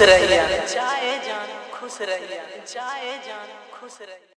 खुश रहिए जाए जान खुश रहिए जाए जान खुश रहिए